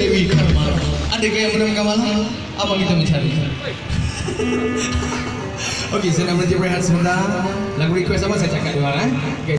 Dewi Karmal Adakah yang bernama Kamal Apa kita mencari? Okey, saya nak berhenti berehat sebentar Lagu request apa saya cakap dua eh? okay.